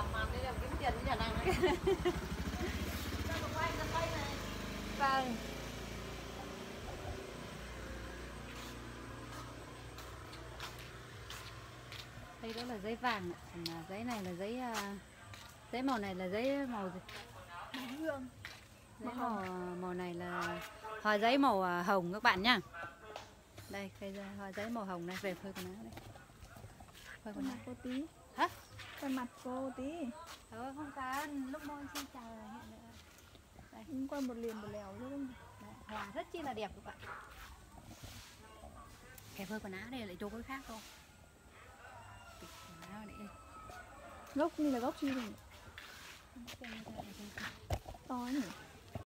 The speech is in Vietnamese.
làm màn đây là kiếm tiền Ra một quay, ra quay này. Vâng. Đây đó là giấy vàng. Còn à, giấy này là giấy à, giấy màu này là giấy màu gì? hương Giấy màu màu này là hoa giấy màu à, hồng các bạn nhá. Đây, cây hoa giấy màu hồng này về phơi quần áo đây. Phơi quần áo. cô tí Hả? Mặt cô tí Ờ, không cần, lúc môi xin chào hẹn nữa. Cũng quay một liền một lèo luôn Đấy, Hoa rất chi là đẹp các bạn. Cái phơi quần áo đây lại chỗ cái khác thôi. Quần áo này. Gốc như là gốc thế này. To nhỉ